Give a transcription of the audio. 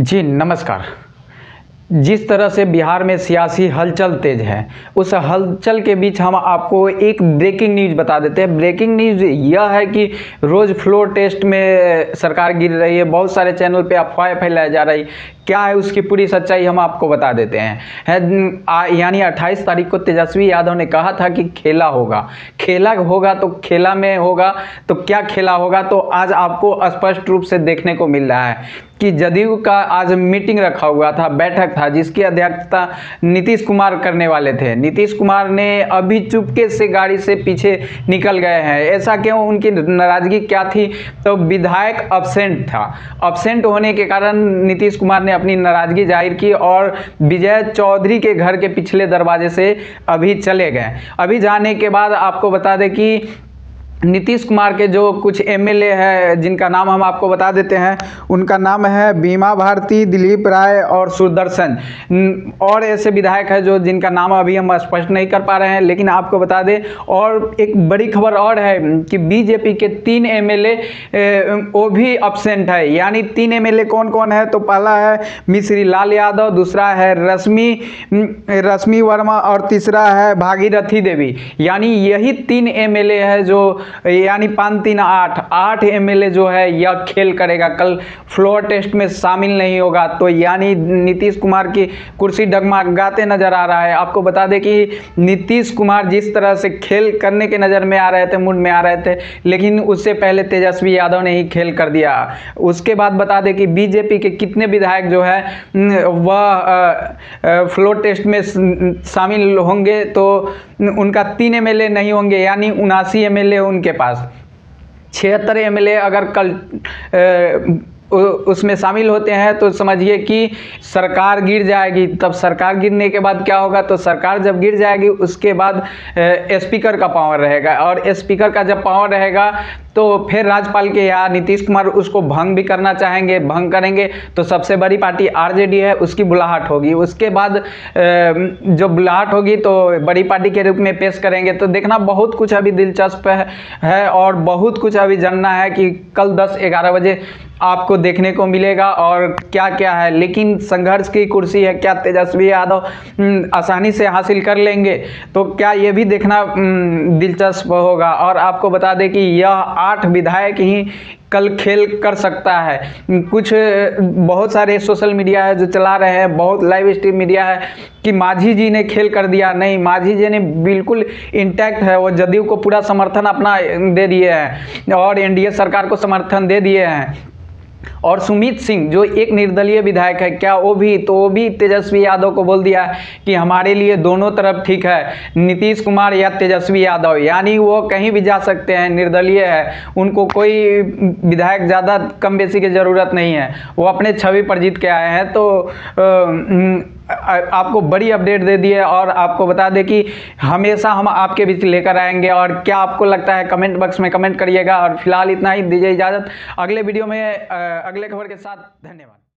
जी, नमस्कार। जिस तरह से बिहार में सियासी हलचल तेज है, उस हलचल के बीच हम आपको एक ब्रेकिंग न्यूज़ बता देते हैं। ब्रेकिंग न्यूज़ यह है कि रोज़ फ्लोर टेस्ट में सरकार गिर रही है, बहुत सारे चैनल पे अफवाह फैलाई जा रही। क्या है उसकी पूरी सच्चाई हम आपको बता देते हैं। है यानी 28 तारीख को तेजस्वी यादव ने कहा था कि खेला होगा। खेला होगा तो खेला में होगा तो क्या खेला होगा? तो आज आपको स्पष्ट रूप से देखने को मिल रहा है कि जदयू का आज मीटिंग रखा हुआ था, बैठक था, जिसकी अध्यक्षता नीतीश कुमार करने वाले थे। नीतीश कुमार ने अभी चुपके से गाड़ी से पीछे निकल गए हैं। ऐसा क्यों? उनकी नाराज़गी क्या थी? तो विधायक अबसेंट था। अबसेंट होने के कारण नीतीश कुमार ने अपनी नाराज़गी ज़ाहिर की और विजय चौधरी के घर के पिछले दरवाजे से अभी चले गए। अभी जाने के बाद आपको बता दें कि नीतीश कुमार के जो कुछ एमएलए है, जिनका नाम हम आपको बता देते हैं, उनका नाम है बीमा भारती, दिलीप राय और सुदर्शन। और ऐसे विधायक हैं जो जिनका नाम अभी हम स्पष्ट नहीं कर पा रहे हैं, लेकिन आपको बता दें, और एक बड़ी खबर और है कि बीजेपी के तीन एमएलए वो भी अपसेंट है। यानी तीन एमएलए कौन कौन है? तो पहला है मिश्री लाल यादव, दूसरा है रश्मि रश्मि वर्मा और तीसरा है भागीरथी देवी। यानी यही तीन एमएलए है जो यानी पाँच तीन आठ। आठ एम जो है, यह खेल करेगा। कल फ्लोर टेस्ट में शामिल नहीं होगा। तो यानी नीतीश कुमार की कुर्सी डगमगाते नज़र आ रहा है। आपको बता दें कि नीतीश कुमार जिस तरह से खेल करने के नज़र में आ रहे थे, मूड में आ रहे थे, लेकिन उससे पहले तेजस्वी यादव ने ही खेल कर दिया। उसके बाद बता दें कि बीजेपी के कितने विधायक जो है वह फ्लोर टेस्ट में शामिल होंगे तो उनका तीन एम नहीं होंगे। यानी उनासी एम उन उनके पास। छिहत्तर एम अगर कल उसमें शामिल होते हैं तो समझिए कि सरकार गिर जाएगी। तब सरकार गिरने के बाद क्या होगा? तो सरकार जब गिर जाएगी, उसके बाद स्पीकर का पावर रहेगा। और स्पीकर का जब पावर रहेगा तो फिर राज्यपाल के या नीतीश कुमार उसको भंग भी करना चाहेंगे, भंग करेंगे। तो सबसे बड़ी पार्टी आरजेडी है, उसकी बुलाहट होगी। उसके बाद जो बुलाहट होगी तो बड़ी पार्टी के रूप में पेश करेंगे। तो देखना, बहुत कुछ अभी दिलचस्प है और बहुत कुछ अभी जानना है कि कल दस ग्यारह बजे आपको देखने को मिलेगा और क्या क्या है। लेकिन संघर्ष की कुर्सी है, क्या तेजस्वी यादव आसानी से हासिल कर लेंगे तो क्या ये भी देखना दिलचस्प होगा। और आपको बता दें कि यह आठ विधायक ही कल खेल कर सकता है। कुछ बहुत सारे सोशल मीडिया है जो चला रहे हैं, बहुत लाइव स्ट्रीम मीडिया है कि माझी जी ने खेल कर दिया। नहीं, माझी जी ने बिल्कुल इंटैक्ट है, वो जदयू को पूरा समर्थन अपना दे दिए हैं और एनडीए सरकार को समर्थन दे दिए हैं। और सुमित सिंह, जो एक निर्दलीय विधायक है, क्या वो भी तो वो भी तेजस्वी यादव को बोल दिया कि हमारे लिए दोनों तरफ़ ठीक है। नीतीश कुमार या तेजस्वी यादव, यानी वो कहीं भी जा सकते हैं, निर्दलीय है, उनको कोई विधायक ज़्यादा कम बेसी की ज़रूरत नहीं है। वो अपने छवि पर जीत के आए हैं तो आपको बड़ी अपडेट दे दी है और आपको बता दें कि हमेशा हम आपके बीच लेकर आएँगे और क्या आपको लगता है कमेंट बॉक्स में कमेंट करिएगा। और फ़िलहाल इतना ही, दीजिए इजाज़त। अगले वीडियो में अगले खबर के साथ धन्यवाद।